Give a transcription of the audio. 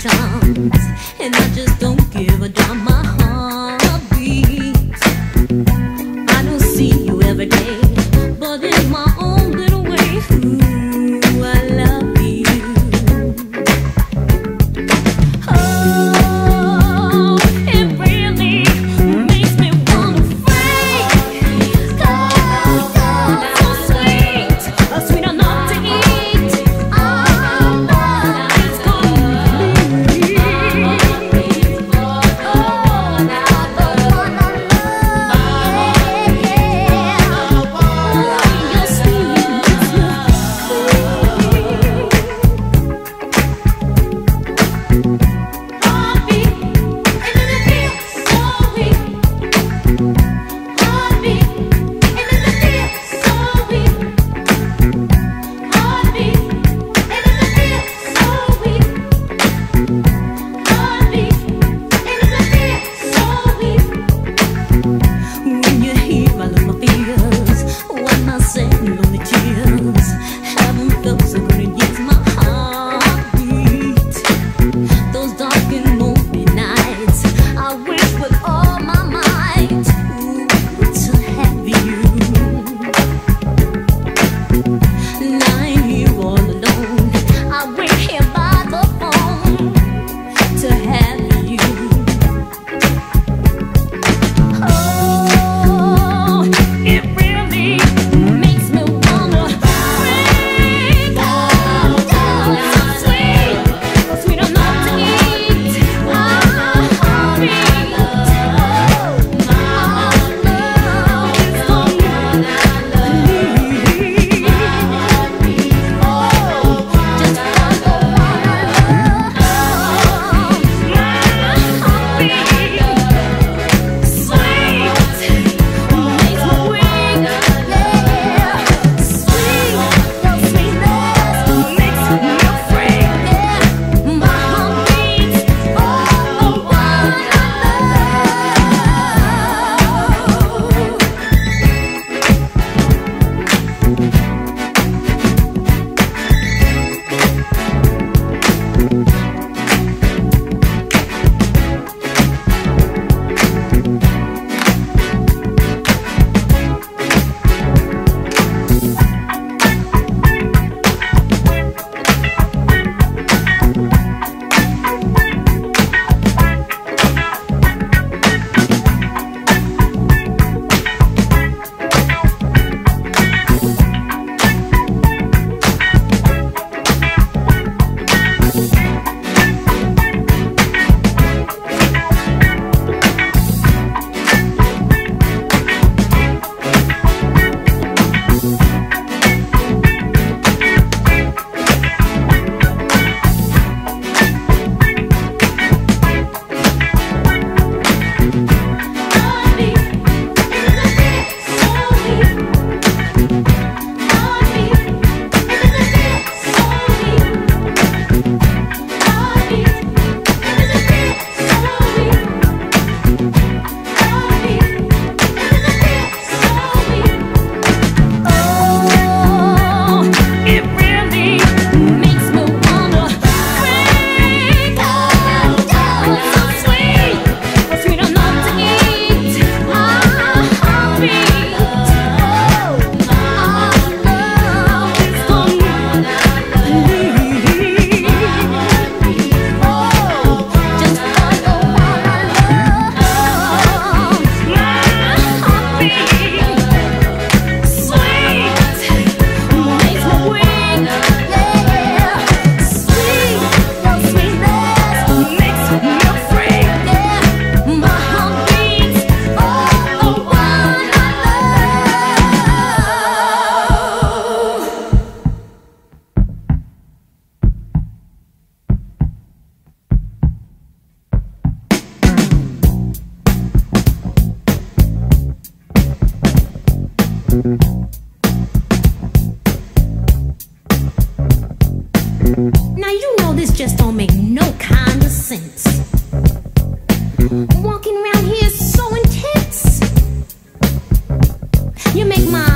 drums. And Now you know this just don't make no kind of sense. Walking around here so intense. You make my